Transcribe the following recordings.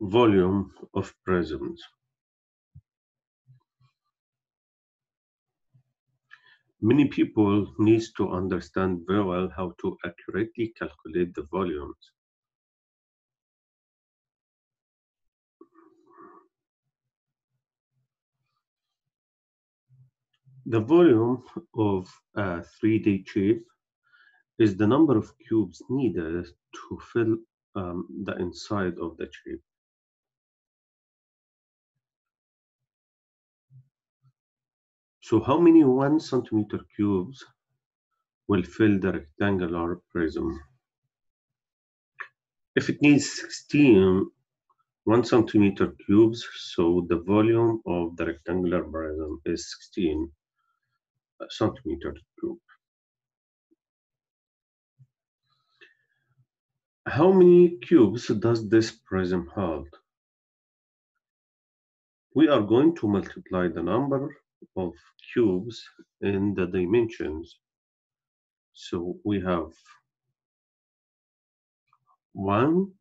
volume of prisms. Many people need to understand very well how to accurately calculate the volumes. The volume of a 3D shape is the number of cubes needed to fill um, the inside of the shape. So how many one centimeter cubes will fill the rectangular prism? If it needs 16 one centimeter cubes, so the volume of the rectangular prism is 16 uh, centimeter cube. How many cubes does this prism hold? We are going to multiply the number of cubes in the dimensions. So we have one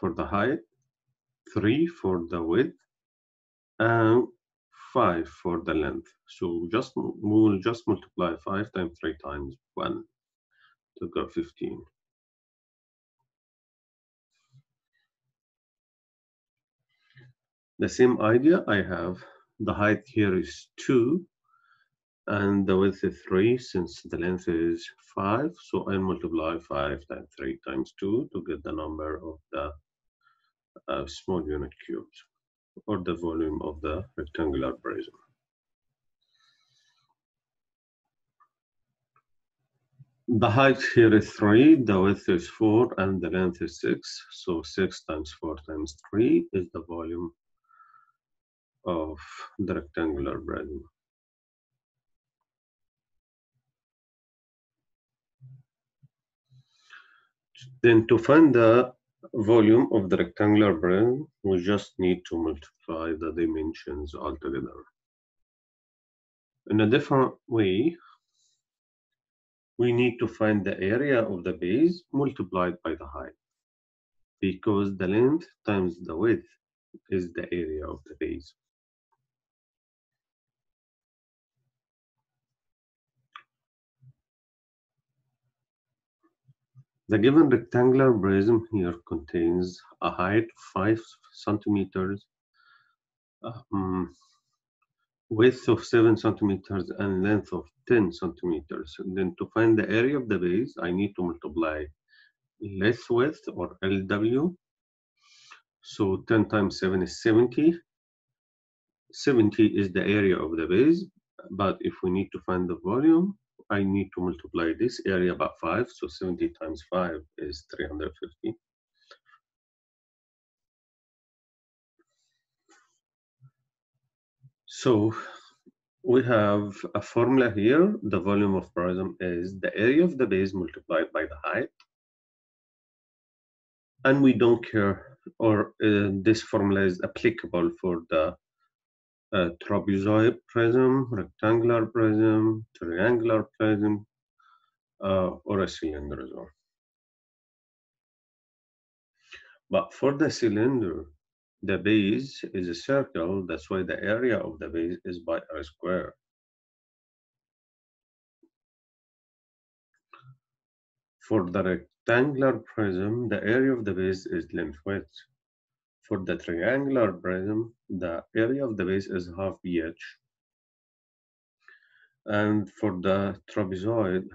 for the height, three for the width, and five for the length. So just we'll just multiply five times three times one to get 15. The same idea I have the height here is 2 and the width is 3 since the length is 5 so I multiply 5 times 3 times 2 to get the number of the uh, small unit cubes or the volume of the rectangular prism. The height here is 3, the width is 4, and the length is 6. So 6 times 4 times 3 is the volume of the rectangular prism. Then to find the volume of the rectangular prism, we just need to multiply the dimensions altogether. In a different way, we need to find the area of the base multiplied by the height because the length times the width is the area of the base. The given rectangular prism here contains a height of 5 centimeters, um, width of 7 centimeters, and length of 10 centimeters. And then to find the area of the base, I need to multiply length width or LW. So 10 times 7 is 70. 70 is the area of the base, but if we need to find the volume, I need to multiply this area by 5. So 70 times 5 is 350. So we have a formula here. The volume of prism is the area of the base multiplied by the height. And we don't care, or uh, this formula is applicable for the a trapezoid prism, rectangular prism, triangular prism, uh, or a cylinder as well. But for the cylinder, the base is a circle. That's why the area of the base is by r square. For the rectangular prism, the area of the base is length width. For the triangular prism, the area of the base is half BH. And for the trapezoid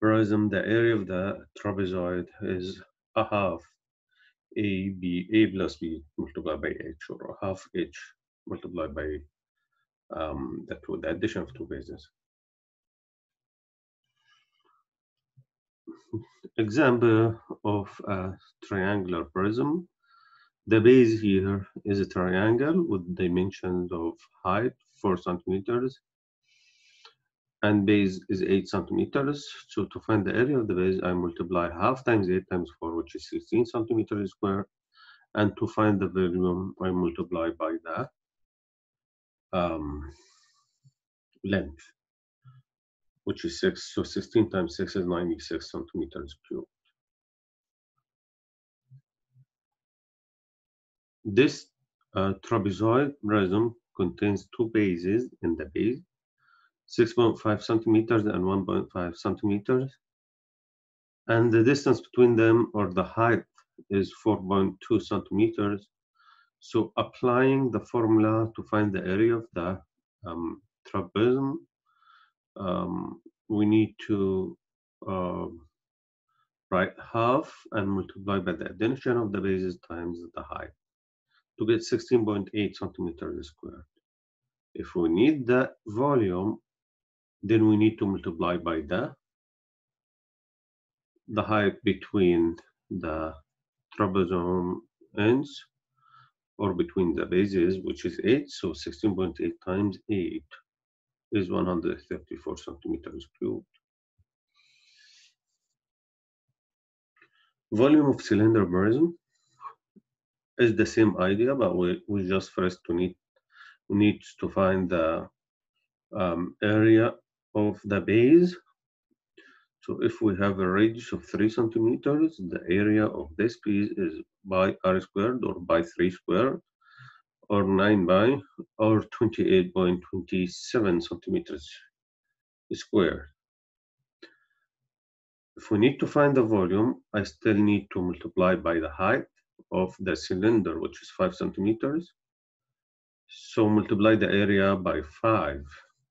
prism, the area of the trapezoid is a half A, B, A plus B multiplied by H, or half H multiplied by um, the, two, the addition of two bases. Example of a triangular prism the base here is a triangle with dimensions of height 4 centimeters and base is 8 centimeters. So to find the area of the base, I multiply half times 8 times 4, which is 16 centimeters square. And to find the volume, I multiply by the um, length, which is 6. So 16 times 6 is 96 centimeters cubed. This uh, trapezoid prism contains two bases in the base, 6.5 centimeters and 1.5 centimeters. And the distance between them or the height is 4.2 centimeters. So applying the formula to find the area of the um, trapezium, um, we need to uh, write half and multiply by the addition of the bases times the height to get 16.8 centimeters squared. If we need the volume, then we need to multiply by the the height between the trapezium ends or between the bases, which is 8. So 16.8 times 8 is 134 centimeters cubed. Volume of cylinder prism is the same idea, but we, we just first to need need to find the um, area of the base. So if we have a radius of three centimeters, the area of this piece is by r squared or by three squared or nine by or 28.27 centimeters squared. If we need to find the volume, I still need to multiply by the height of the cylinder, which is five centimeters. So multiply the area by five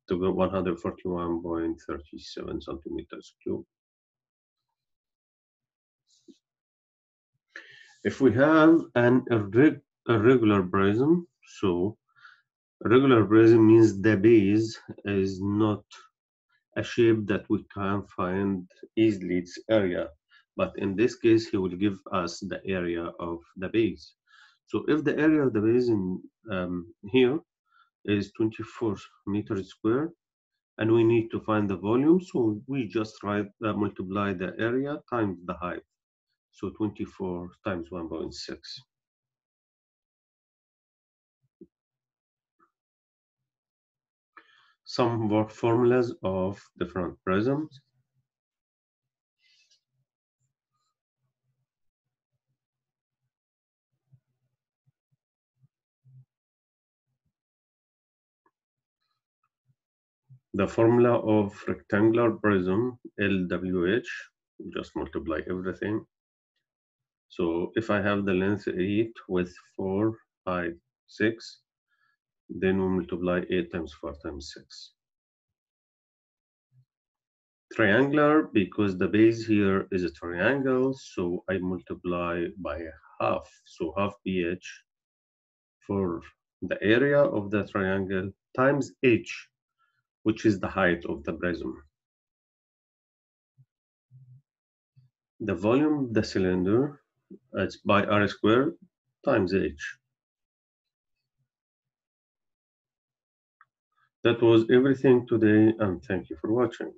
to get 141.37 centimeters cubed. If we have an irreg irregular prism, so regular prism means the base is not a shape that we can find easily its area. But in this case, he will give us the area of the base. So if the area of the base in um, here is 24 meters square, and we need to find the volume, so we just write uh, multiply the area times the height. So 24 times 1.6. Some more formulas of different prisms. The formula of rectangular prism LWH, just multiply everything. So if I have the length 8 with 4, 5, 6, then we multiply 8 times 4 times 6. Triangular, because the base here is a triangle, so I multiply by half, so half BH for the area of the triangle times H, which is the height of the prism. The volume of the cylinder is by r squared times h. That was everything today, and thank you for watching.